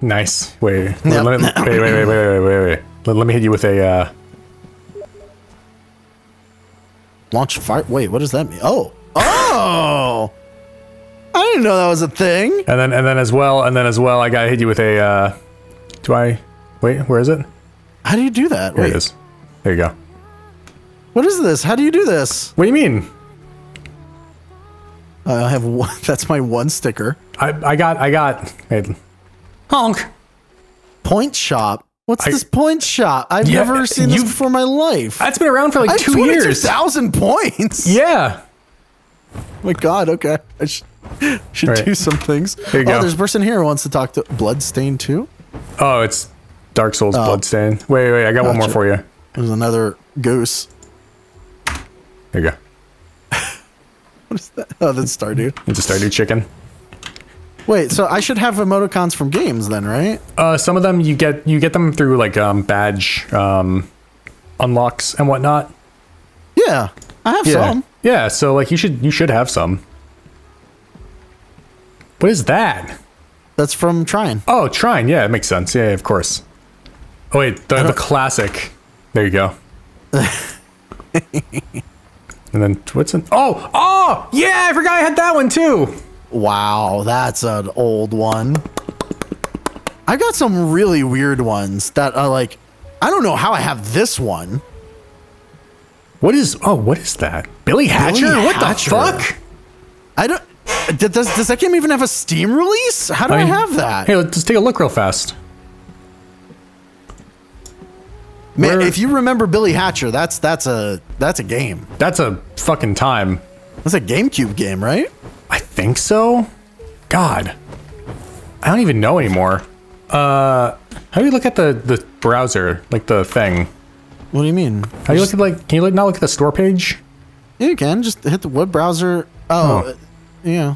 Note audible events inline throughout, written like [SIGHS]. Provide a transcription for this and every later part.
Nice. Wait. Yep. Let, let me, wait, wait, wait, wait, wait, wait, wait. Let, let me hit you with a. Uh, Launch fire. Wait, what does that mean? Oh. Oh. I didn't know that was a thing. and then and then as well and then as well I gotta hit you with a. Uh, do I? Wait. Where is it? How do you do that? There Wait, it is. There you go. what is this? How do you do this? What do you mean? I have one. [LAUGHS] That's my one sticker. I I got I got. Wait. Honk. Point shop. What's I- this point shop? I've Yeah, never seen this before in my life. That's been around for like I two years. thousand points. Yeah. Oh my god. Okay. I sh- should Right. do some things. There you oh, go. there's a person here who wants to talk to Bloodstain too. Oh, it's Dark Souls Oh. Bloodstain. Wait, wait, I got one more for you. There's another goose. There you go. [LAUGHS] What is that? Oh, that's Stardew. It's a Stardew chicken. Wait, so I should have emoticons from games then, right? Uh, some of them you get you get them through like um, badge um, unlocks and whatnot. Yeah, I have Yeah, some. yeah. So like you should you should have some. What is that? That's from Trine. Oh, Trine. Yeah, it makes sense. Yeah, of course. Oh wait, the, the classic. There you go. [LAUGHS] and then what's in? Oh, oh, yeah! I forgot I had that one too. Wow, that's an old one. I've got some really weird ones that are like, I don't know how I have this one. What is? Oh, what is that? Billy Hatcher? what Hatcher. the fuck? I don't. Does, does that game even have a Steam release? How do I, mean, have that? Hey, let's take a look real fast. Man, where- if you remember Billy Hatcher, that's that's a that's a game. That's a fucking time. That's a GameCube game, right? I think so. God, I don't even know anymore. Uh, how do you look at the the browser, like the thing? What do you mean? How do you look at like? Can you like not look at the store page? Yeah, you can just hit the web browser. Oh, Oh. uh, yeah.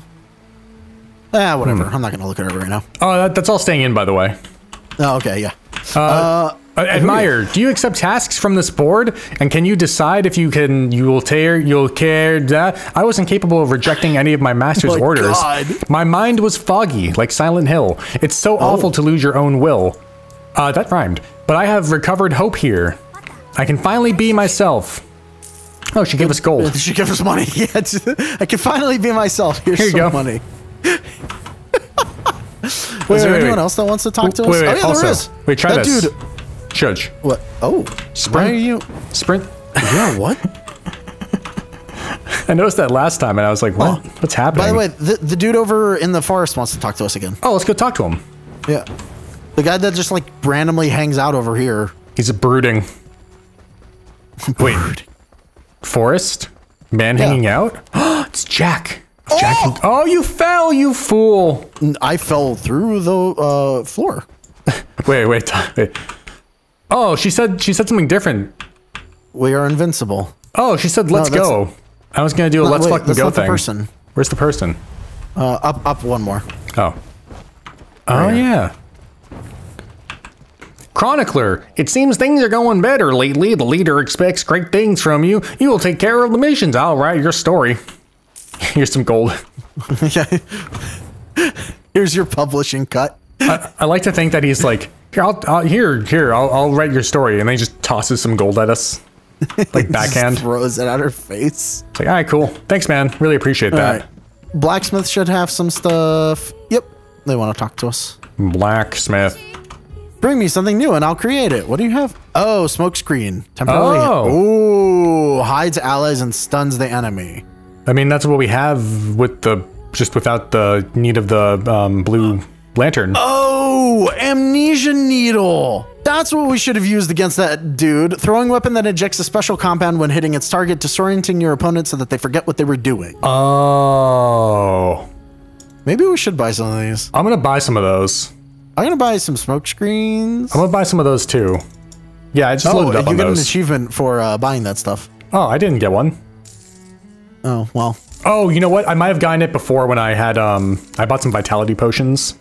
Ah, whatever. I'm not gonna look at it right now. Oh, that, that's all staying in, by the way. Oh, okay, yeah. Uh, admire. Do you accept tasks from this board? And can you decide if you can, you will tear, you'll care that? I was incapable of rejecting any of my master's [LAUGHS] My orders. God. My mind was foggy, like Silent Hill. It's so awful to lose your own will. Uh, that rhymed. But I have recovered hope here. I can finally be myself. Oh, she gave us gold. [LAUGHS] She gave us money. [LAUGHS] Yeah, I can finally be myself. Here's Here you some go. money. Wait, Is there wait, anyone wait. else that wants to talk to us? Wait, wait, oh, yeah, also, there is. wait, try that this. dude. Judge. What? Oh, are you? Sprint. Yeah, what? [LAUGHS] I noticed that last time and I was like, what? Oh. What's happening? By the way, the, the dude over in the forest wants to talk to us again. Oh, let's go talk to him. Yeah, the guy that just like randomly hangs out over here. He's brooding. [LAUGHS] Wait. Forest? Man hanging out? [GASPS] it's Jack. Jack. Oh! can- oh, you fell, you fool. I fell through the uh, floor. [LAUGHS] Wait, wait, wait. Oh, she said she said something different. We are invincible. Oh, she said let's that's- go. I was gonna do a No, let's wait, fucking go not the thing. person. Where's the person? Uh, up, up one more. Oh. Oh yeah. Chronicler, it seems things are going better lately. The leader expects great things from you. You will take care of the missions. I'll write your story. [LAUGHS] Here's some gold. [LAUGHS] Here's your publishing cut. I, I like to think that he's like, here, I'll, I'll here, here, I'll, I'll write your story, and then he just tosses some gold at us, [LAUGHS] like backhand. Throws it at her face. It's like, all right, cool, thanks, man, really appreciate All that. right. Blacksmith should have some stuff. Yep. They want to talk to us. Blacksmith. Bring me something new and I'll create it. What do you have? Oh, smokescreen. Temporarily. Oh. Ooh, hides allies and stuns the enemy. I mean, that's what we have with the just without the need of the um, blue lantern. Oh, amnesia needle. That's what we should have used against that dude. Throwing weapon that ejects a special compound when hitting its target, disorienting your opponent so that they forget what they were doing. Oh, Maybe we should buy some of these. I'm gonna buy some of those. I'm gonna buy some smoke screens. I'm gonna buy some of those too. Yeah, I just Oh, loaded you up on get an achievement for uh, buying that stuff. Oh, I didn't get one. Oh well. Oh, you know what? I might have gotten it before when I had um I bought some vitality potions.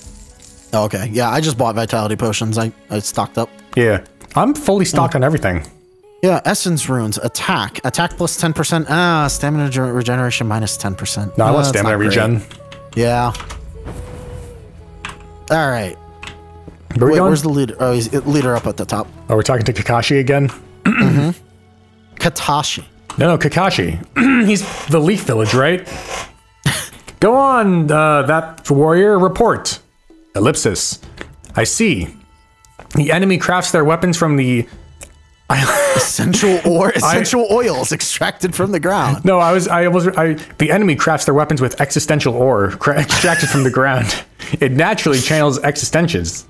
Oh, okay. Yeah, I just bought vitality potions. I, I stocked up. Yeah. I'm fully stocked on everything. Yeah, essence runes. Attack. Attack plus 10%. Ah, stamina ge- regeneration minus 10%. No, I Ah, want that's stamina not great. regen. Yeah. All right. Wait, where's the leader? Oh, he's leader up at the top. Oh, we're talking to Kakashi again? Katashi. No, no, Kakashi. [CLEARS THROAT] He's the Leaf Village, right? [LAUGHS] Go on, uh, that warrior, report. Ellipsis. I see. The enemy crafts their weapons from the. [LAUGHS] Essential or [LAUGHS] essential oils extracted from the ground. No, I was. I was. I. The enemy crafts their weapons with existential ore cra- [LAUGHS] extracted from the ground. It naturally channels existentials.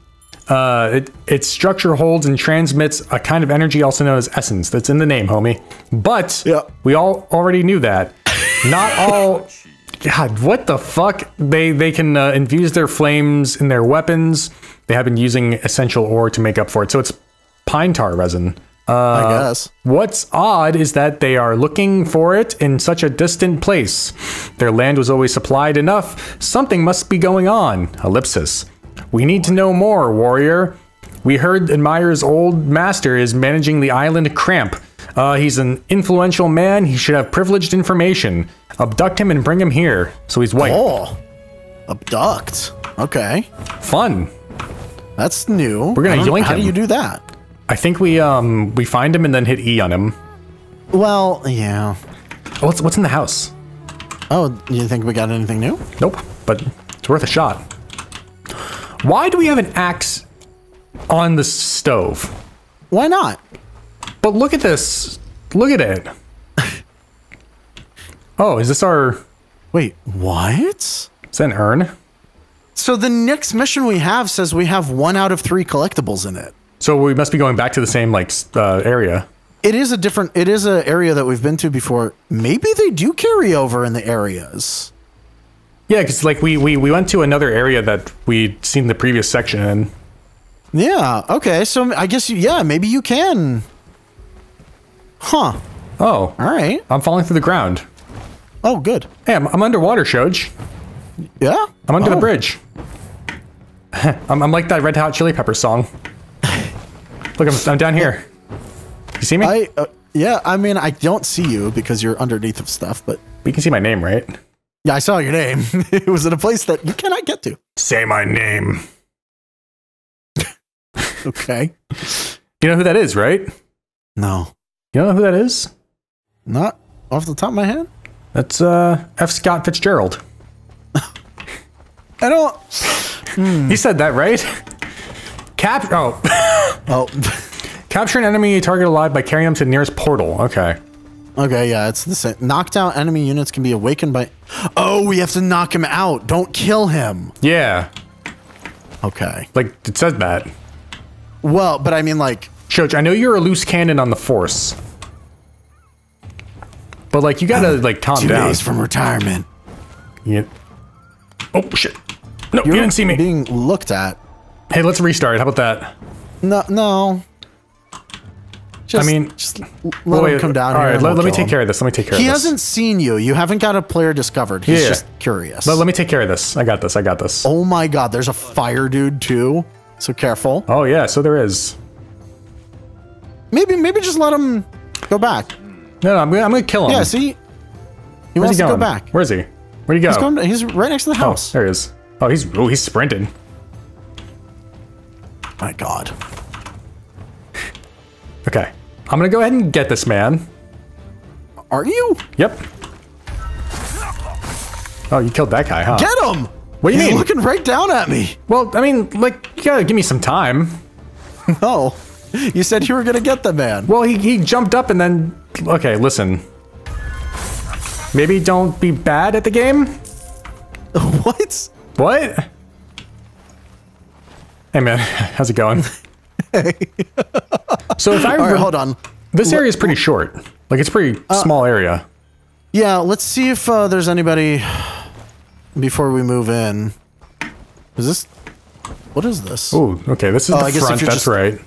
Uh, it, its structure holds and transmits a kind of energy also known as essence. That's in the name, homie. But Yeah. we all already knew that. Not all. God, what the fuck? They they can uh, infuse their flames in their weapons. They have been using essential ore to make up for it. So it's pine tar resin. I guess. What's odd is that they are looking for it in such a distant place. Their land was always supplied enough. Something must be going on. Ellipsis. We need to know more, warrior. We heard Admire's old master is managing the island Cramp. Uh, he's an influential man. He should have privileged information. Abduct him and bring him here. So he's white. Oh, abduct. Okay, Fun. that's new. We're gonna I don't- yoink How do you do that? I think we um we find him and then hit E on him. Well, yeah. Oh, what's what's in the house? Oh, you think we got anything new? Nope, but it's worth a shot. Why do we have an axe on the stove? Why not? But look at this. Look at it. Oh, is this our. Wait, what? Is that an urn? So the next mission we have says we have one out of three collectibles in it. So we must be going back to the same, like, uh, area. It is a different. It is an area that we've been to before. Maybe they do carry over in the areas. Yeah, because, like, we, we, we went to another area that we'd seen the previous section in. Yeah. Okay. So I guess you, yeah, maybe you can. Huh. Oh, All right. I'm falling through the ground. Oh, good. Hey, I'm, I'm underwater, Shoj. Yeah. I'm under the Oh. bridge. [LAUGHS] I'm, I'm like that Red Hot Chili Pepper song. Look, I'm, I'm down here. You see me? I uh, yeah. I mean, I don't see you because you're underneath of stuff, but you can see my name, right? yeah, I saw your name. [LAUGHS] it was in a place that you cannot get to. Say my name. [LAUGHS] Okay. You know who that is, right? No, You know who that is? not off the top of my head. That's uh, F. Scott Fitzgerald. I don't. He said that, right? Cap. Oh, [LAUGHS] Oh. [LAUGHS] capture an enemy target alive by carrying them to the nearest portal. Okay. Okay, yeah, it's the same. Knocked out enemy units can be awakened by. Oh, we have to knock him out. Don't kill him. Yeah, Okay. like it says that. Well, but I mean, like, Shoch, I know you're a loose cannon on the Force, but like you gotta like calm two down. days from retirement. Yeah. Oh shit! No, You're you didn't see me. being looked at. Hey, let's restart. How about that? No, no. Just, I mean- just let Well, him come down All here. right, let, we'll let me take him. care of this. Let me take care He of this. He hasn't seen you. You haven't got a player discovered. He's Yeah. just curious. Let, let me take care of this. I got this. I got this. oh my god, there's a fire dude too. So careful. Oh yeah, so there is. Maybe, maybe just let him go back. No, no, I'm gonna, I'm gonna kill him. Yeah, see, he Where's wants he to going? go back. Where is he? Where'd he go? He's going. He's right next to the oh, house. there he is. Oh, he's oh he's sprinting. My god. Okay, I'm gonna go ahead and get this man. Are you? Yep. Oh, you killed that guy, huh? Get him! What do you He's mean? looking right down at me. well, I mean, like you gotta give me some time. [LAUGHS] Oh, you said you were gonna get the man. Well, he he jumped up and then. Okay, listen. Maybe don't be bad at the game. [LAUGHS] what? What? Hey man, how's it going? hey. [LAUGHS] so if I All right, hold on. this area is pretty short. Like it's a pretty Uh, small area. Yeah, let's see if uh, there's anybody before we move in. Is this? What is this? Oh, okay. This is Oh, the I guess if front. That's just- right.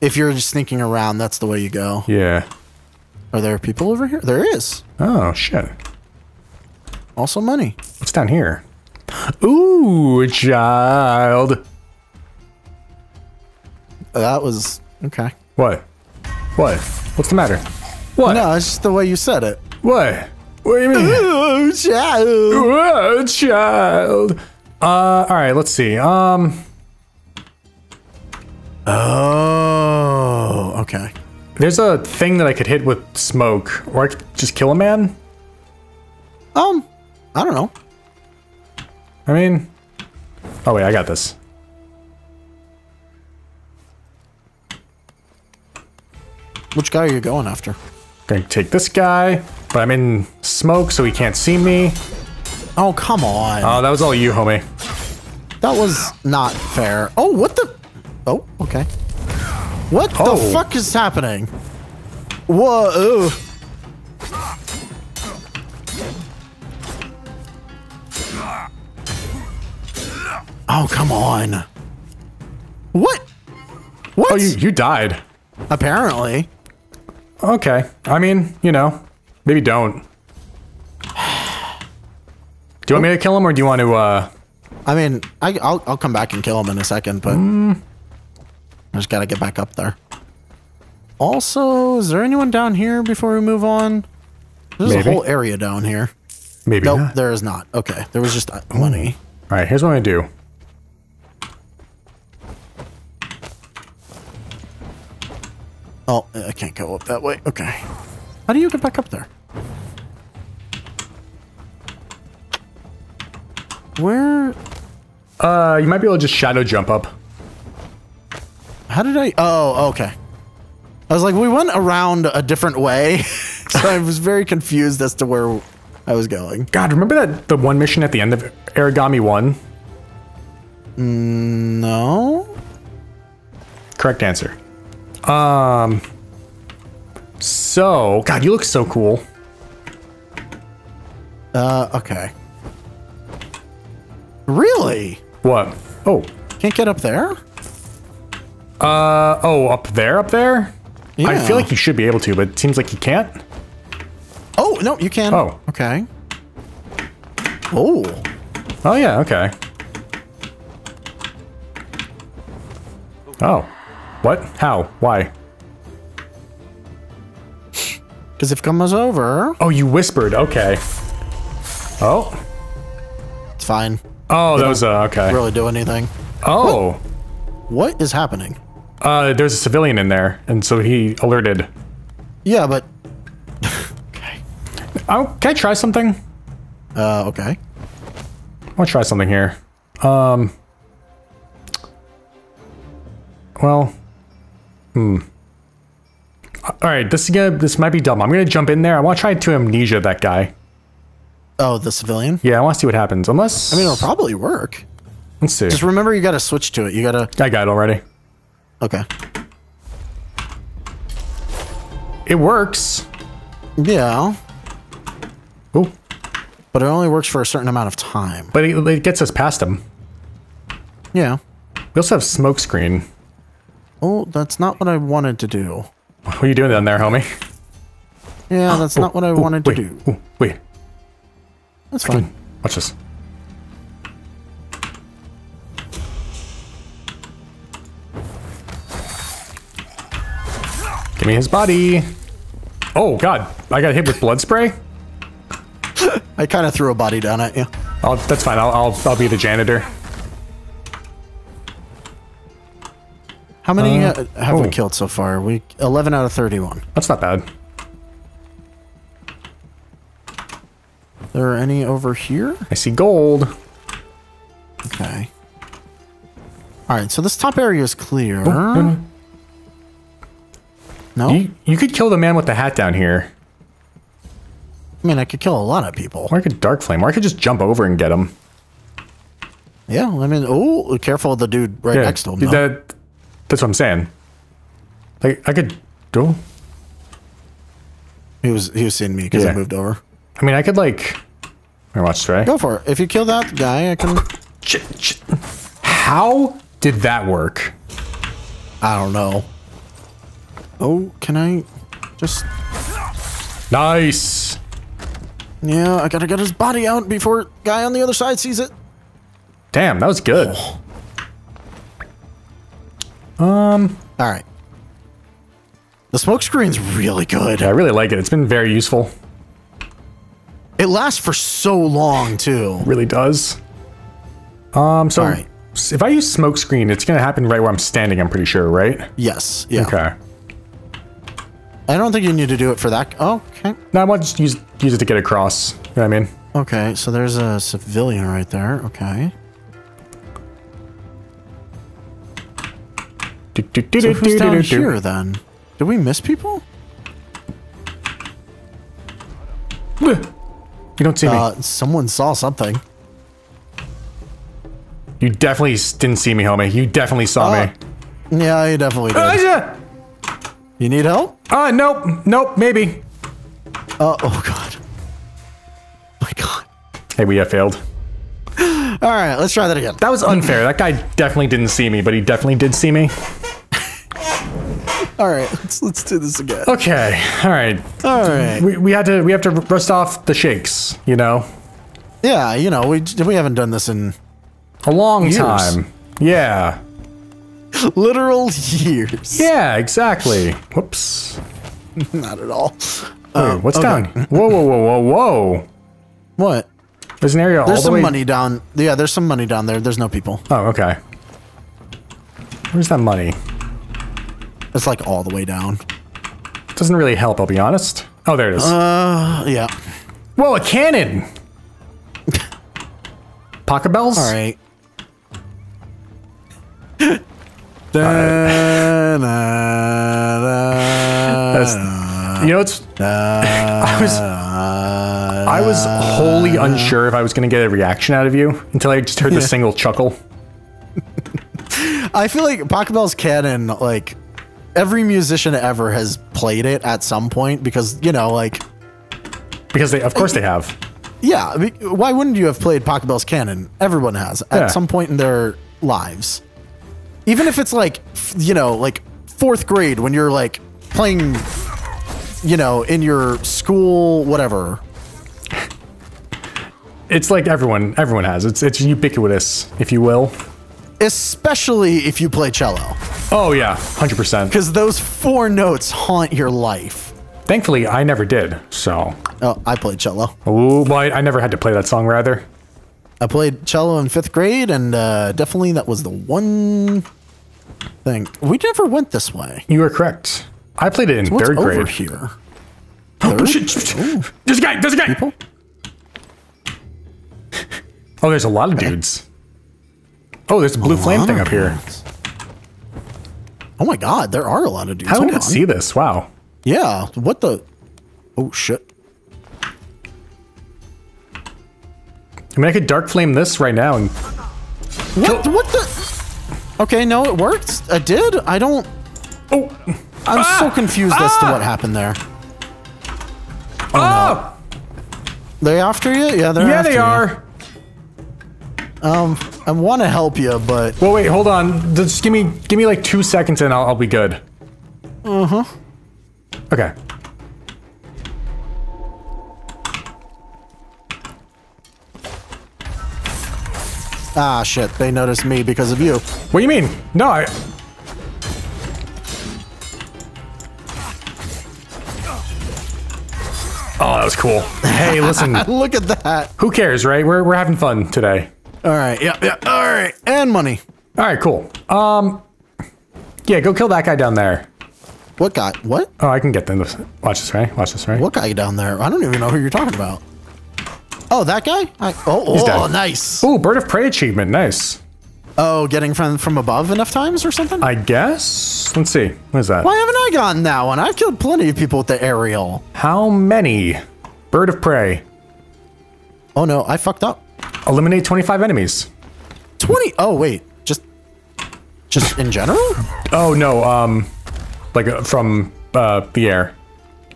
If you're just sneaking around, that's the way you go. Yeah. Are there people over here? There is. Oh shit. Also money. What's down here? Ooh, a child. That was okay. What? What? What's the matter? What? No, it's just the way you said it. What? What do you mean? Oh, child. Whoa, child. Uh, all right. Let's see. Um, Oh, okay. There's a thing that I could hit with smoke, or I could just kill a man. Um, I don't know. I mean, oh wait, I got this. Which guy are you going after? Gonna take this guy, but I'm in smoke, so he can't see me. Oh, come on. Oh, that was all you, homie. that was not fair. Oh, what the? Oh, okay. What Oh. the fuck is happening? Whoa. Oh, come on. What? What? Oh, you you died. Apparently. Okay. I mean, you know, maybe don't. Do you want me to kill him, or do you want to? uh I mean, I, will I'll come back and kill him in a second, but Mm. I just gotta get back up there. Also, is there anyone down here before we move on? There's Maybe. a whole area down here. Maybe Nope, not. there is not. Okay, there was just uh, money. All right. Here's what I'm do. Oh, I can't go up that way. Okay. How do you get back up there? Where? Uh, you might be able to just shadow jump up. How did I? Oh, okay. I was like, we went around a different way, [LAUGHS] so I was very confused as to where I was going. God, remember that the one mission at the end of Aragami One? No. Correct answer. Um. So, God, you look so cool. Uh, okay. Really? What? Oh. Can't get up there? Uh. Oh, up there, up there. I feel like you should be able to, but it seems like you can't. Oh, no, you can. Oh. Okay. Oh. Oh yeah. Okay. Oh. What? How? Why? Because if comes over, Oh, you whispered. Okay. Oh. it's fine. Oh, that was uh, okay. Really do anything. Oh. What is happening? Uh, there's a civilian in there, and so he alerted. Yeah, but. [LAUGHS] Oh, can I try something? Uh, okay. I want to try something here. Um. Well. Hmm. All right, this is gonna. This might be dumb. I'm gonna jump in there. I want to try to amnesia that guy. Oh, the civilian? Yeah, I want to see what happens. Unless. I mean, it'll probably work. let's see. Just remember you gotta switch to it. You gotta. I got it already. Okay. It works. Yeah, Oh, but it only works for a certain amount of time. but it, it gets us past him. Yeah. We also have smoke screen. Oh, that's not what I wanted to do. What are you doing down there, homie? Yeah, that's [GASPS] oh, not what I Ooh, wanted to do. ooh, wait, That's fine. watch this. Me his body. Oh god, I got hit with blood spray. I kind of threw a body down at you. Oh, that's fine. I'll, I'll I'll be the janitor. How many Uh, uh, have we oh. killed so far? We 11 out of 31. That's not bad. There are any over here? I see gold. Okay. All right, so this top area is clear. No, no. You, you could kill the man with the hat down here. I mean, I could kill a lot of people. Or I could dark flame. Or I could just jump over and get him. Yeah, I mean, oh, careful of the dude right next to him. Though. That, that's what I'm saying. Like I could do. He was he was seeing me because Yeah. I moved over. I mean, I could like. I watch Stray. Go for it. If you kill that guy, I can. How did that work? I don't know. Oh, can I just? Nice. Yeah, I gotta get his body out before guy on the other side sees it. Damn, that was good. Um. All right. The smoke screen's really good. Yeah, I really like it. It's been very useful. It lasts for so long too. Really does. Um. So. Right. if I use smoke screen, it's gonna happen right where I'm standing. I'm pretty sure, right? Yes. Yeah. Okay. I don't think you need to do it for that. Oh, okay. No, I want to just use use it to get across. You know what I mean? Okay. So there's a civilian right there. Okay. So who's down here then? Did we miss people? You don't see me. Uh, someone saw something. You definitely didn't see me, homie. You definitely saw Uh, me. Yeah, you definitely Uh, did. yeah. You need help? Uh, nope, nope, maybe. Uh, oh god. My god. Hey, we have failed. All right, let's try that again. That was unfair. That guy definitely didn't see me, but he definitely did see me. All right, let's let's do this again. Okay, all right. All right. We, we had to we have to rust off the shakes. You know, Yeah, you know, we we haven't done this in a long Years. time. Yeah, [LAUGHS] literal years. yeah, exactly. Whoops. [LAUGHS] Not at all. Wait, what's okay. down? Whoa, whoa, whoa, whoa, whoa! What? There's an area all There's the some way. money down. Yeah, there's some money down there. There's no people. Oh, okay. Where's that money? It's like all the way down. Doesn't really help. I'll be honest. Oh, there it is. Uh, yeah. Whoa, a cannon! [LAUGHS] Pachelbel's? All right. Da, da, da, That's, you know, it's. I was. I was wholly unsure if I was going to get a reaction out of you until I just heard the single chuckle. I feel like Pachelbel's canon, like every musician ever has played it at some point because you know, like, Because they, of course, they have. yeah. I mean, why wouldn't you have played Pachelbel's canon? Everyone has at Yeah. some point in their lives, even if it's like, you know, like fourth grade when you're like playing, you know, in your school, whatever. It's like everyone, everyone has. It's it's ubiquitous, if you will. Especially if you play cello, Oh yeah, hundred percent. because those four notes haunt your life. Thankfully, I never did. So, Oh, I played cello. Oh, I, I never had to play that song. Rather, I played cello in fifth grade, and uh, definitely that was the one thing. We never went this way. you were correct. I played it in What's third over grade. here? Oh, Third? shit, shit, shit. There's a guy. There's a guy. People? Oh, there's a lot of dudes. Oh, there's a blue flame thing up here. Oh my god, there are a lot of dudes. How did Hold we not on. see this? Wow. Yeah, what the? Oh shit. I mean, I could dark flame this right now and What? What the? Okay, no, it worked. I did. I don't. oh, I'm so Ah! confused as to Ah! what happened there. oh, no, They after you? Yeah, they're after you. yeah, they you. are. Um, I want to help you, but Well, wait, hold on. Just give me, give me like two seconds and I'll, I'll be good. Uh huh. Okay. Ah, shit, they noticed me because of you. What do you mean? No, I. Oh, that was cool. Hey, [LAUGHS] listen. Look at that. who cares, right? We're we're having fun today. All right, yeah, yeah. All right, and money. All right, cool. Um, yeah, go kill that guy down there. What guy? What? Oh, I can get them. Watch this, right? Watch this, right? What guy down there? I don't even know who you're talking about. Oh, that guy? I, oh, oh, nice. Ooh, bird of prey achievement. Nice. Oh, getting from from above enough times or something? I guess. Let's see. What is that? Why haven't I gotten that one? I've killed plenty of people with the aerial. How many? Bird of prey. Oh no, I fucked up. Eliminate 25 enemies. 20. Oh, wait. Just just in general? Oh no. Um, like uh, from uh the air.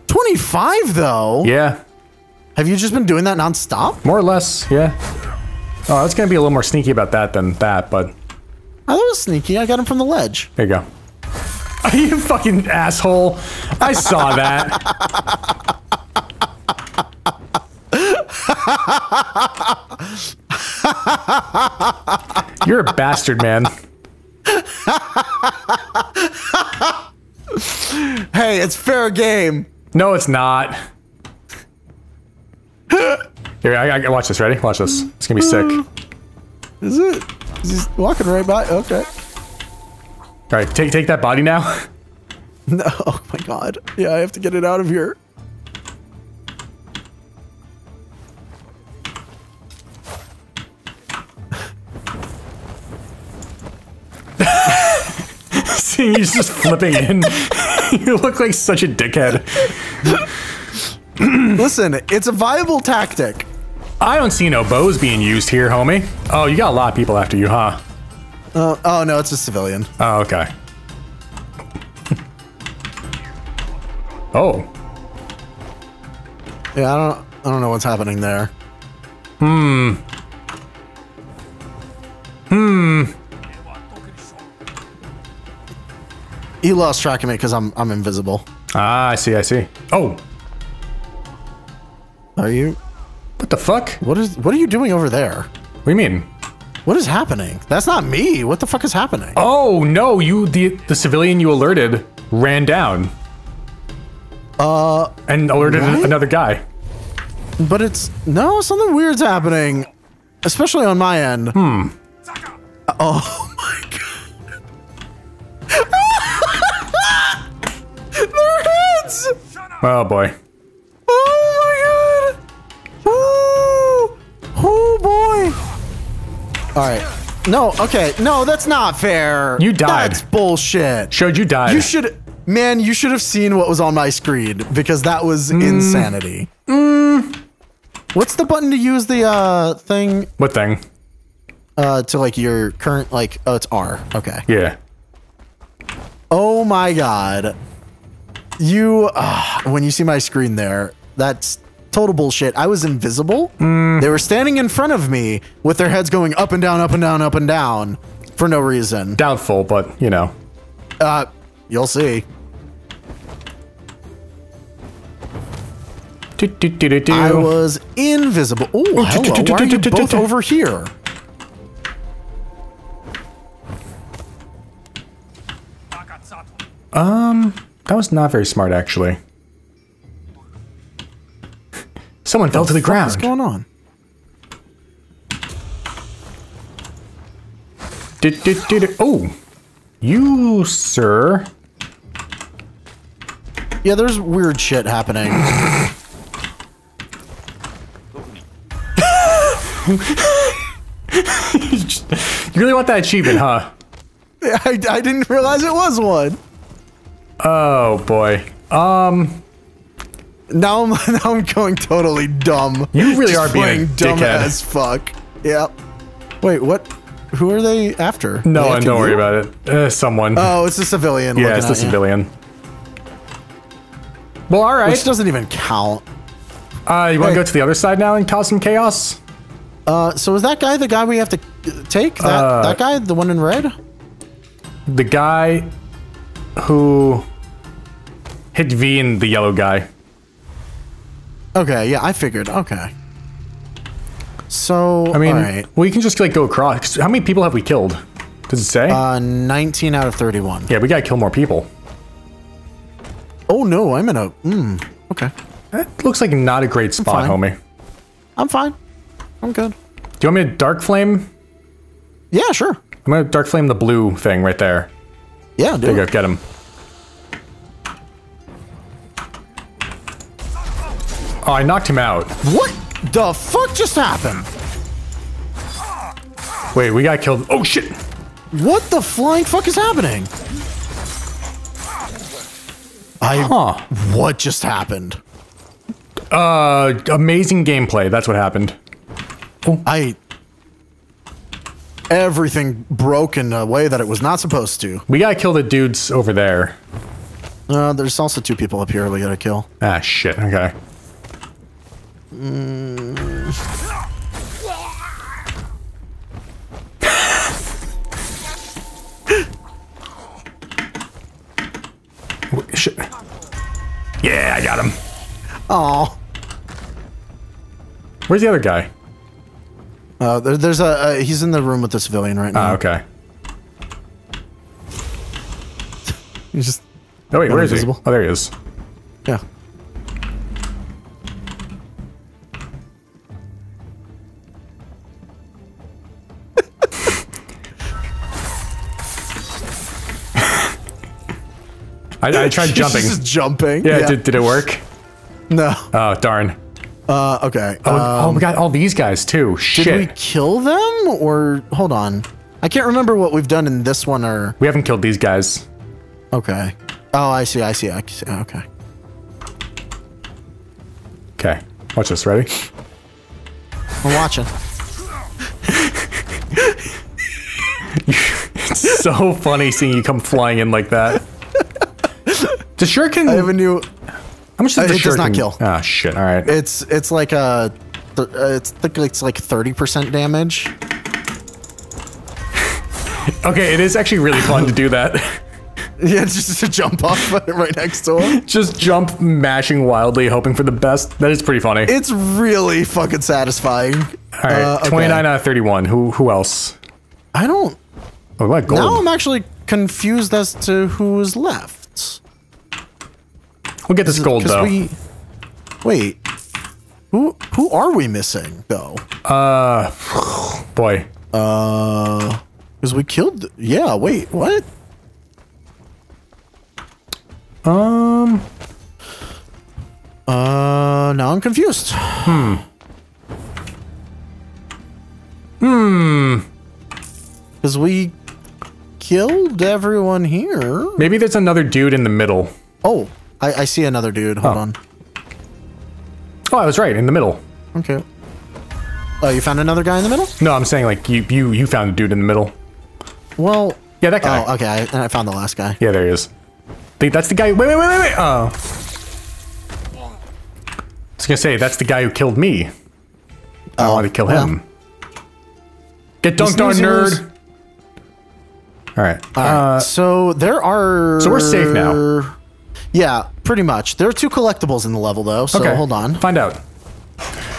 25 though. Yeah, Have you just been doing that nonstop? more or less. Yeah. Oh, I was gonna be a little more sneaky about that than that, but that was sneaky. I got him from the ledge. there you go. [LAUGHS] Are you fucking asshole! I saw that. [LAUGHS] You're a bastard, man. Hey, it's fair game. No, it's not. Here, I, I watch this. Ready? Watch this. It's gonna be sick. Is it? He's walking right by. Okay. All right, take take that body now. [LAUGHS] No. Oh my god. Yeah, I have to get it out of here. [LAUGHS] Seeing he's just flipping in. [LAUGHS] you look like such a dickhead. [CLEARS THROAT] Listen, it's a viable tactic. I don't see no bows being used here, homie. Oh, you got a lot of people after you, huh? Uh, oh no, it's a civilian. Oh, okay. [LAUGHS] oh. Yeah, I don't. I don't know what's happening there. Hmm. Hmm. He lost track of me because I'm I'm invisible. Ah, I see, I see. Oh, Are you? what the fuck? What is? What are you doing over there? What do you mean? What is happening? That's not me. What the fuck is happening? Oh, no, you, the, the civilian you alerted ran down Uh, and alerted What? another guy. but it's no something weird's happening, especially on my end. Hmm. Oh [LAUGHS] my god. [LAUGHS] Their heads. Oh, boy. All right. No, okay. No, that's not fair. You died. That's bullshit. Showed you died. You should, man. You should have seen what was on my screen because that was Mm. insanity. What's the button to use the uh thing What thing? uh to like your current like? Oh, it's R. Okay. Yeah. Oh my god. You, uh, when you see my screen there, that's total bullshit. I was invisible. They were standing in front of me with their heads going up and down, up and down, up and down for no reason. Doubtful, but, you know. Uh, you'll see. Do, do, do. I was invisible. Oh, hello. Why are you both over here? Um, that was not very smart, actually. Someone fell to the ground. What's going on? Did, did, did, oh, you, sir. Yeah, there's weird shit happening. [LAUGHS] You really want that achievement, huh? I, I didn't realize it was one. Oh boy. Um, Now I'm [LAUGHS] now I'm going totally dumb. You really Just are being dumb dickhead. as fuck. Yep. Wait, what? Who are they after? no They one, don't worry you? about it. Uh, someone. Oh, it's a civilian. yeah, it's the civilian. Well, all right. Which doesn't even count. Uh, you want Hey. to go to the other side now and cause some chaos? Uh, so is that guy the guy we have to take? That Uh, that guy, the one in red? The guy who hit V and the yellow guy. Okay, yeah, I figured. Okay. So I mean, all right. we can just like go across. How many people have we killed? Does it say? Uh, 19 out of 31. yeah, we gotta kill more people. Oh no, I'm in a. Mm, okay, That looks like not a great spot, fine. homie. I'm fine. I'm good. Do you want me to dark flame? Yeah, sure. I'm gonna dark flame the blue thing right there. Yeah, dude. There you go, get him. Oh, I knocked him out. What the fuck just happened? Wait, we got killed. Oh shit! What the flying fuck is happening? I. Huh. What just happened? Uh, amazing gameplay. That's what happened. I. Everything broke in a way that it was not supposed to. We gotta kill the dudes over there. Uh, there's also two people up here we gotta kill. Ah, shit. Okay. Shit. Yeah, I got him. Oh. Where's the other guy? Uh, there, there's a. Uh, he's in the room with the civilian right now. Oh, okay. He's just. Oh wait, where is he? Oh, there he is. Yeah. I, I tried [LAUGHS] jumping. Just jumping. Yeah, Did, did it work? no. Oh, darn. Uh, okay. Oh, Uh, oh, we got all these guys too. Shit. did we kill them or hold on? I can't remember what we've done in this one or We haven't killed these guys. okay. Oh, I see. I see. I see. Okay. Okay. Watch this. Ready? I'm watching. [LAUGHS] It's so funny seeing you come flying in like that. The shuriken. I have a new. how much does uh, the it does not kill. Ah, shit. All right. It's it's like a. th- uh, It's think it's like thirty percent damage. [LAUGHS] Okay, it is actually really fun to do that. [LAUGHS] Yeah, just to jump off [LAUGHS] right next to him. Just jump, mashing wildly, hoping for the best. That is pretty funny. It's really fucking satisfying. All right, Uh, okay. 29 out of 31. Who who else? I don't. Oh, what gold? Now I'm actually confused as to who is left. We'll get this gold though. we. Wait. Who who are we missing though? Uh, [SIGHS] boy, Uh, because we killed. Yeah. Wait. What? um, Uh, now I'm confused. Hmm. Hmm. Because we killed everyone here. maybe there's another dude in the middle. Oh, I, I see another dude. Hold Oh. on. Oh, I was right, in the middle. Okay. Oh, you found another guy in the middle? No, I'm saying like you you you found a dude in the middle. Well. Yeah, that guy. Oh, okay. I, and I found the last guy. Yeah, there he is. Think that's the guy. Wait, wait, wait, wait, wait. Oh. I was gonna say that's the guy who killed me. I Oh, want to kill well. him. Get dunked on, nerd. All right. All right. Uh, so there are. so we're safe now. Yeah, pretty much. There are two collectibles in the level though. So okay. hold on. Find out.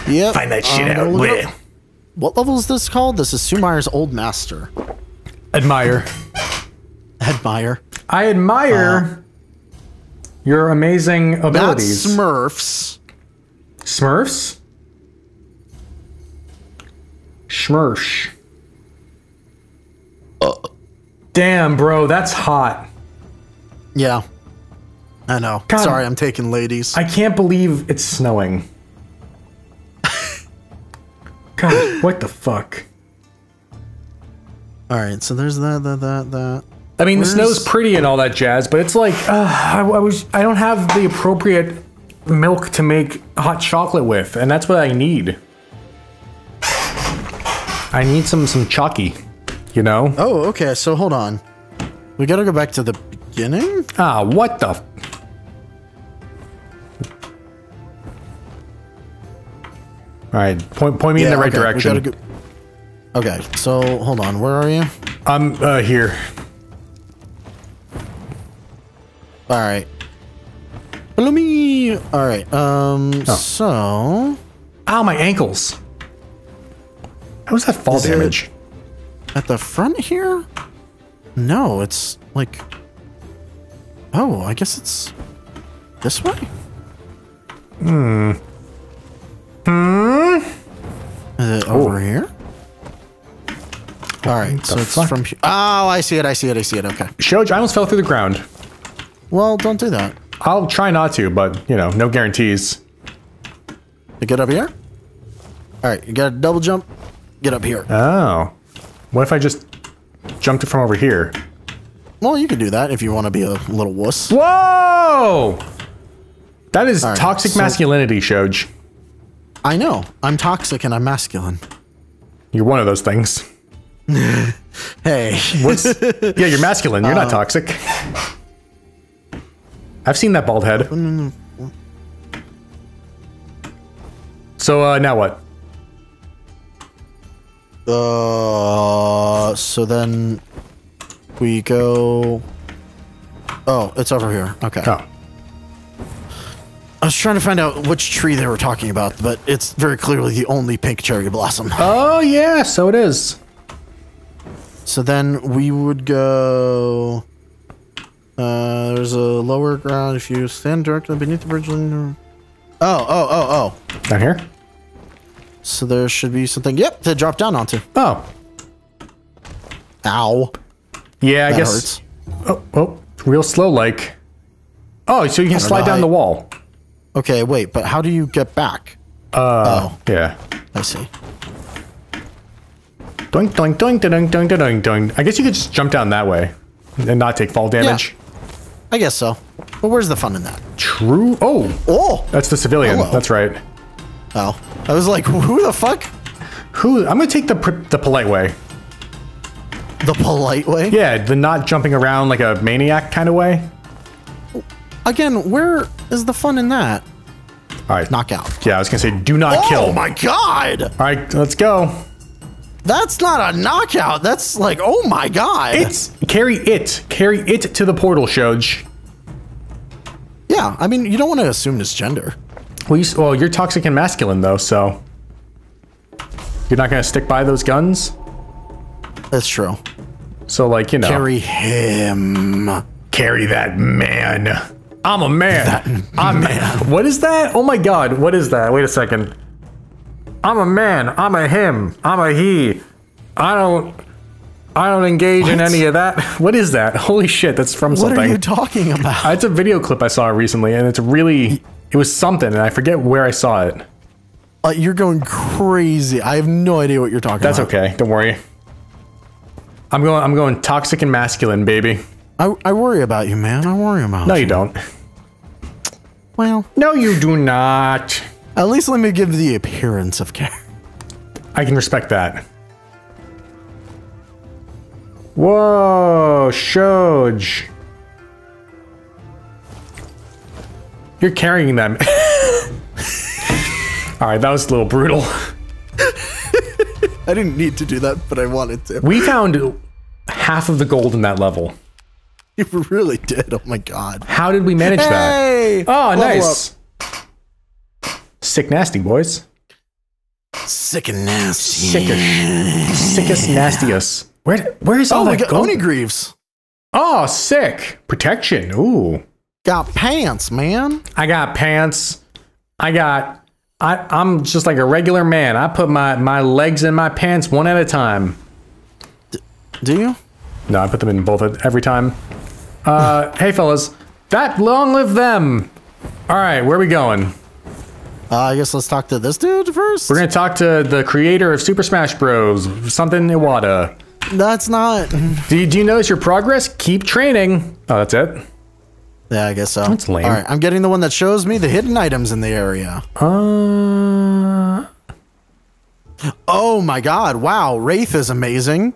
Yep. Find that shit I'm out. Wait. What level is this called? This is Sumire's Old Master. Admire. Admire. I admire uh, your amazing abilities. Not. Smurfs. Smurfs? Schmersh. Uh. Damn, bro, that's hot. Yeah. I know. God. Sorry, I'm taking ladies. I can't believe it's snowing. [LAUGHS] God, what the fuck? All right, so there's that, that, that, that. I mean, Where's- the snow's pretty and all that jazz, but it's like uh, I, I was I don't have the appropriate milk to make hot chocolate with, and that's what I need. I need some some chalky, you know. Oh, okay. So hold on. We gotta go back to the beginning. Ah, what the? All right, point point me in the right okay, direction. go- Okay, so hold on. Where are you? I'm uh, here. All right. Follow me. All right. Um. Oh. So Ow, my ankles. How was that fall Is damage? at the front here. No, it's like. Oh, I guess it's this way. Hmm. Hmm. Is it over here? All right, so it's fuck? from. Oh, I see it. I see it. I see it. Okay. Shoj, I almost fell through the ground. Well, don't do that. I'll try not to, but you know, no guarantees. To get up here. All right, you got to double jump. Get up here. Oh. What if I just jumped it from over here? Well, you can do that if you want to be a little wuss. Whoa! That is right, toxic so- masculinity, Shoj. I know. I'm toxic and I'm masculine. You're one of those things. [LAUGHS] Hey. What's Yeah, you're masculine. You're Uh, not toxic. I've seen that bald head. So uh now what? Uh, so then we go. Oh, it's over here. Okay. Oh. I was trying to find out which tree they were talking about, but it's very clearly the only pink cherry blossom. [LAUGHS] Oh yeah, so it is. So then we would go. Uh, there's a lower ground if you stand directly beneath the bridge. Oh, oh, oh, oh. Down here? So there should be something. Yep, to drop down onto. Oh. Ow. Yeah, I That guess hurts. Oh, oh, real slow like. Oh, so you can slide know down the wall. Okay, wait, but how do you get back? Uh, oh, yeah. I see. Doink, doink, doink, doink, doink, doink, doink. I guess you could just jump down that way and not take fall damage. I guess so. But where's the fun in that? True. Oh, Oh, that's the civilian. Hello. That's right. oh. I was like, [LAUGHS] who the fuck? Who? I'm gonna take the the polite way. The polite way? Yeah, the not jumping around like a maniac kind of way. Again, where is the fun in that? All right. Knockout. Yeah, I was gonna say do not Oh kill. Oh my god! All right, let's go. That's not a knockout. That's like, oh my god. It's carry it, carry it to the portal, Shoj. yeah, I mean, you don't want to assume his gender. Well, you, well, you're toxic and masculine though, so you're not gonna stick by those guns. That's true. So, like, you know, Carry him. carry that man. I'm a man. I'm man. What is that? Oh my god, what is that? Wait a second. I'm a man. I'm a him. I'm a he. I don't. I don't engage in any of that. [LAUGHS] What is that? Holy shit, that's from What something. What are you talking [LAUGHS] about? It's a video clip I saw recently, and it's really. It was something, and I forget where I saw it. Uh, you're going crazy. I have no idea what you're talking That's about. That's okay. Don't worry. I'm going. I'm going toxic and masculine, baby. I, I worry about you, man. I worry about No, you. No, you don't. Well, No, you do not. at least let me give the appearance of care. I can respect that. Whoa, Shoj. You're carrying them. [LAUGHS] All right, that was a little brutal. [LAUGHS] I didn't need to do that, but I wanted to. We found half of the gold in that level. [LAUGHS] You really did. Oh my god. How did we manage that? Oh, Level nice. Sick nasty, boys. up. Sick and nasty. Sickish. Sickest nastiest. Where, where's all Oh my that gold? Oni Greaves. Oh, sick. Protection. Ooh. Got pants, man. I got pants. I got. I, I'm just like a regular man. I put my, my legs in my pants one at a time. Do you? No, I put them in both at- every time. Uh, hey, fellas. That long live them. All right, where are we going? Uh, I guess let's talk to this dude first. We're gonna talk to the creator of Super Smash Bros. Something Iwata. That's not. [LAUGHS] Do you, do you notice your progress? Keep training. Oh, that's it. Yeah, I guess so. That's lame. All right, I'm getting the one that shows me the hidden items in the area. Uh, Oh my god! Wow, Wraith is amazing.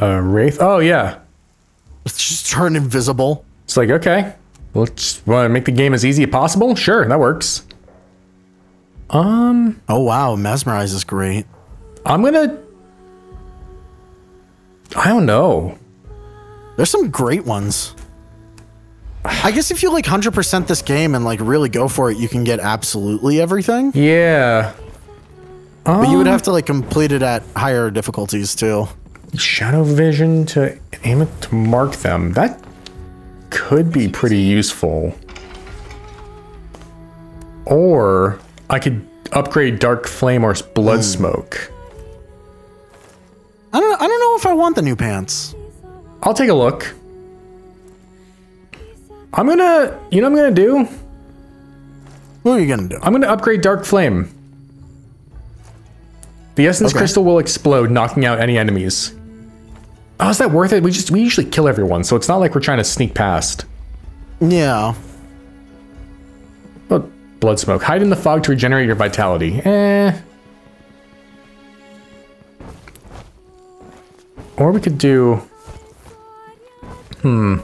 uh, Wraith. Oh yeah. It's just turn invisible. It's like okay. Let's to make the game as easy as possible. Sure, that works. Um, Oh wow, mesmerize is great. I'm gonna. I don't know. There's some great ones. I guess if you like 100% this game and like really go for it, you can get absolutely everything. Yeah. But you would have to like complete it at higher difficulties too. Shadow vision to aim it to mark them. That could be pretty useful. Or I could upgrade dark flame or blood hmm. smoke. I don't I don't know if I want the new pants. I'll take a look. I'm gonna, you know what I'm gonna do? What are you gonna do? I'm gonna upgrade Dark Flame. The Essence Okay. Crystal will explode, knocking out any enemies. Oh, is that worth it? We just we usually kill everyone, so it's not like we're trying to sneak past. Yeah. But blood smoke. Hide in the fog to regenerate your vitality. Eh. Or we could do. Hmm.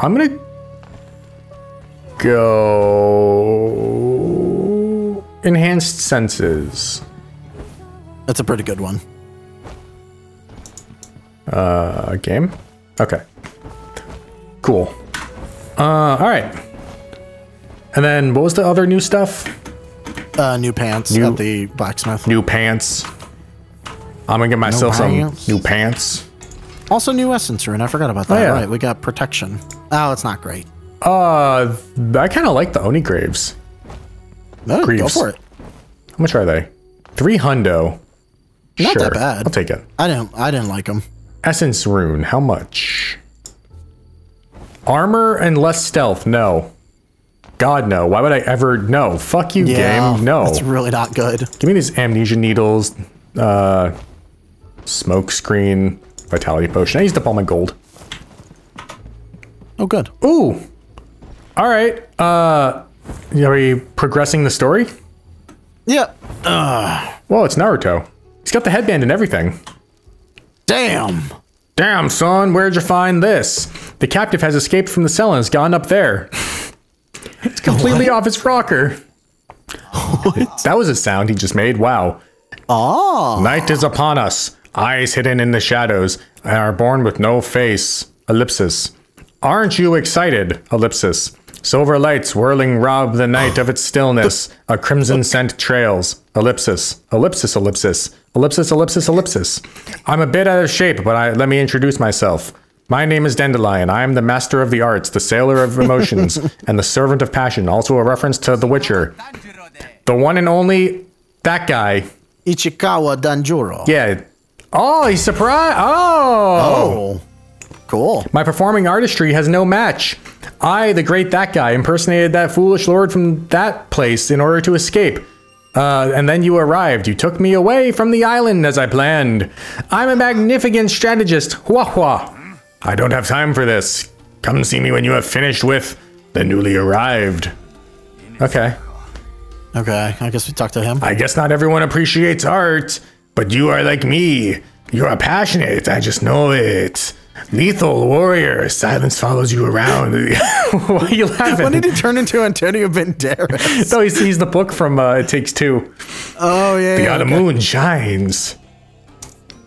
I'm gonna go enhanced senses. That's a pretty good one. A game. Okay. Cool. Uh, all right. And then what was the other new stuff? Uh, new pants New- at the blacksmith. New pants. I'm gonna get myself some pants. new pants. Also, new essence rune. I forgot about that. Oh, yeah. Right, we got protection. Oh, it's not great. Uh, I kind of like the Oni Greaves. No, go for it. How much are they? Three hundo. Not sure. that bad. I'll take it. I didn't. I didn't like them. Essence rune. How much? Armor and less stealth. No. God, no. Why would I ever? No. Fuck you, Yeah, game. No. That's really not good. Give me these amnesia needles, uh, smoke screen, vitality potion. I used up all my gold. Oh, good. Ooh. All right. Uh, are we progressing the story? Yeah. Whoa, it's Naruto. He's got the headband and everything. Damn. Damn, son, where'd you find this? The captive has escaped from the cell and has gone up there. it's [LAUGHS] completely off its rocker. What? That was a sound he just made. Wow. Oh. Night is upon us, eyes hidden in the shadows, and are born with no face. Ellipsis. Aren't you excited? Ellipsis. Silver lights whirling rob the night of its [SIGHS] stillness. A crimson scent trails. Ellipsis. Ellipsis, ellipsis. Ellipsis, ellipsis, ellipsis. I'm a bit out of shape, but I, let me introduce myself. My name is Dandelion. I am the master of the arts, the sailor of emotions, [LAUGHS] and the servant of passion, also a reference to The Witcher. The one and only that guy. Ichikawa Danjuro. Yeah. Oh, he's surprised. Oh. Oh. Cool. My performing artistry has no match. I, the great that guy, impersonated that foolish lord from that place in order to escape. Uh, and then you arrived. You took me away from the island as I planned. I'm a magnificent strategist. Hua hua. I don't have time for this. Come see me when you have finished with the newly arrived. Okay. Okay. I guess we talked to him. I guess not everyone appreciates art, but you are like me. You are passionate. I just know it. Lethal warrior. Silence follows you around. [LAUGHS] Why are you laughing? When did he turn into Antonio Banderas? [LAUGHS] no, he sees the book from uh, It Takes Two. Oh yeah. The yeah, autumn okay. moon shines.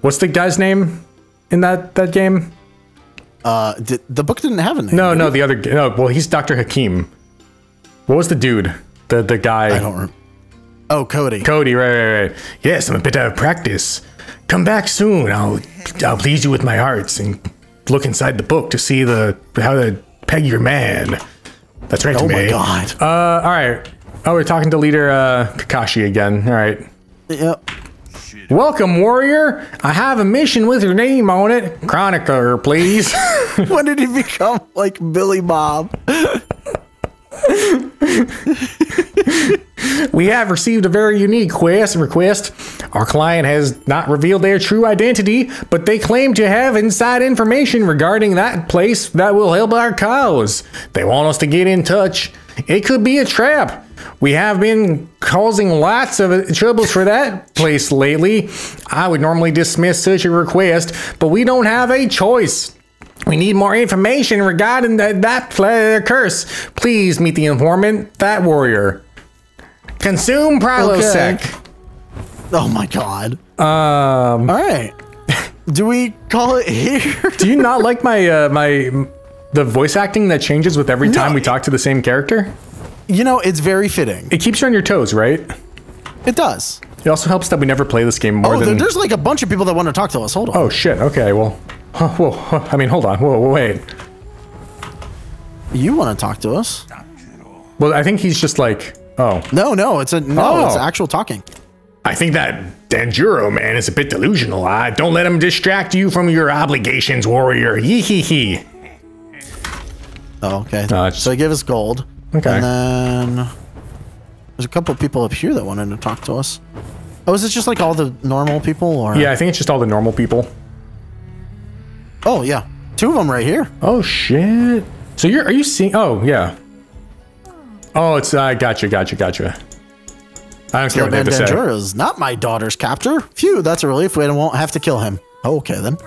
What's the guy's name in that that game? Uh, did, the book didn't have a name. No, no, it? the other. No, well, he's Doctor Hakim. What was the dude? The the guy. I don't. Remember. Oh, Cody. Cody, right, right, right. Yes, I'm a bit out of practice. Come back soon. I'll I'll please you with my arts and look inside the book to see the how to peg your man. That's right, oh my me. god. Uh, all right. Oh, we're talking to leader uh, Kakashi again. All right. yep. Welcome, warrior. I have a mission with your name on it. Chronicler, please. [LAUGHS] when did he become like Billy Bob? [LAUGHS] We have received a very unique quest request. Our client has not revealed their true identity, but they claim to have inside information regarding that place that will help our cause. They want us to get in touch. It could be a trap. We have been causing lots of troubles for that place lately. I would normally dismiss such a request, but we don't have a choice. We need more information regarding that, that curse. Please meet the informant, that warrior. Consume Prilosec. Oh my god. Um, All right. [LAUGHS] Do we call it here? do you not like my uh, my the voice acting that changes with every time No. we talk to the same character? you know, it's very fitting. It keeps you on your toes, right? It does. It also helps that we never play this game more Oh, than. there's like a bunch of people that want to talk to us. Hold on. Oh shit. Okay. Well. Huh, whoa, huh, I mean, hold on. Whoa, whoa, wait. You want to talk to us? Well, I think he's just like. Oh, No, no, it's a no, Oh. it's actual talking. I think that Danjuro man is a bit delusional. Uh, don't let him distract you from your obligations, warrior. Yee hee hee. Oh, okay. It's- so he gave us gold. Okay. And then there's a couple of people up here that wanted to talk to us. Oh, is it just like all the normal people or Yeah, I think it's just all the normal people. Oh yeah. Two of them right here. Oh shit. So you're are you seeing? Oh yeah. Oh, it's I gotcha, gotcha, gotcha. I don't care what they have to say. Is not my daughter's captor. Phew, that's a relief. We won't have to kill him. Okay then.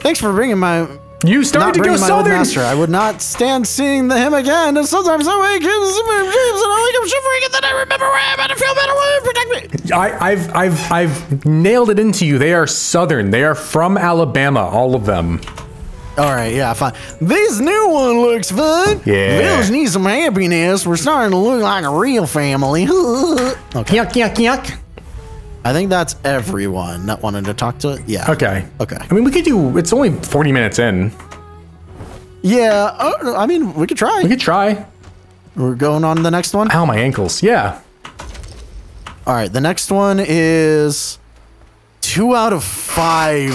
Thanks for bringing my You started to go bringing my old southern. master. I would not stand seeing the, him again. And sometimes I wake in dreams and I wake up shivering, and then I remember where I am and I feel better. Protect me? I, I've I've I've nailed it into you. They are southern. They are from Alabama, all of them. All right, yeah, fine. This new one looks fun. Yeah. Village needs some happiness. We're starting to look like a real family. [LAUGHS] okay. Yuck yuck yuck. I think that's everyone that wanted to talk to. it. Yeah. Okay. Okay. I mean, we could do. It's only forty minutes in. Yeah. Uh, I mean, we could try. We could try. We're going on the next one. Ow, my ankles. Yeah. All right, the next one is two out of five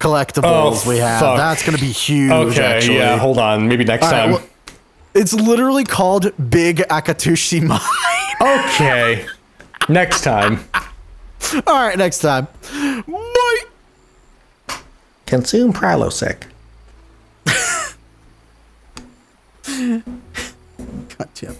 collectibles Oh, we have. fuck. That's gonna be huge. Okay, actually. yeah, hold on. Maybe next All right, time. well, it's literally called Big Akatushi [LAUGHS] Mine. okay. next time. All right, next time. Bye. Consume Prilosec. [LAUGHS] God damn.